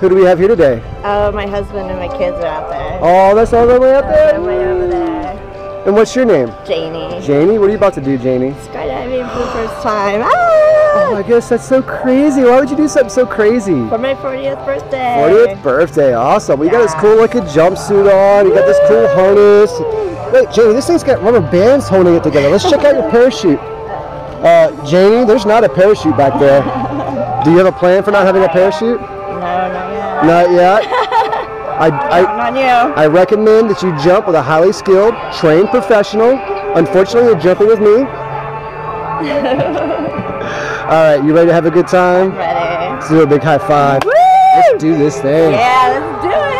Who do we have here today? Oh, my husband and my kids are out there. Oh, that's all the way up there. Way over there. And what's your name? Janie. Janie. What are you about to do, Janie? Skydiving for the first time. Oh Ah! my gosh, that's so crazy. Why would you do something so crazy? For my 40th birthday. 40th birthday, awesome. We got this cool looking jumpsuit on. You got this cool harness. Wait, Janie, this thing's got rubber bands holding it together. Let's check out your parachute. Uh, Janie, there's not a parachute back there. Do you have a plan for not having a parachute? No, not yet. I, I, Not you. I recommend that you jump with a highly skilled, trained professional. Unfortunately, you're jumping with me. All right, you ready to have a good time? Ready. Let's do a big high five. Woo! Let's do this thing. Yeah, let's do it.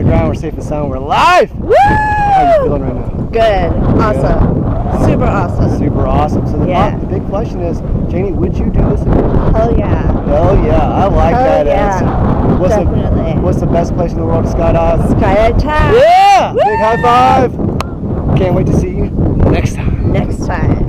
The ground. We're safe and sound. We're alive. Woo! How you feeling right now? Good. Awesome. Super awesome. Super awesome. So the, Yeah. the big question is, Janie, would you do this again? Hell yeah. Hell yeah, I like Hell that yeah. answer. What's Definitely. the what's the best place in the world to skydive? Skydive Taft. Yeah! Big high five! Can't wait to see you next time. Next time.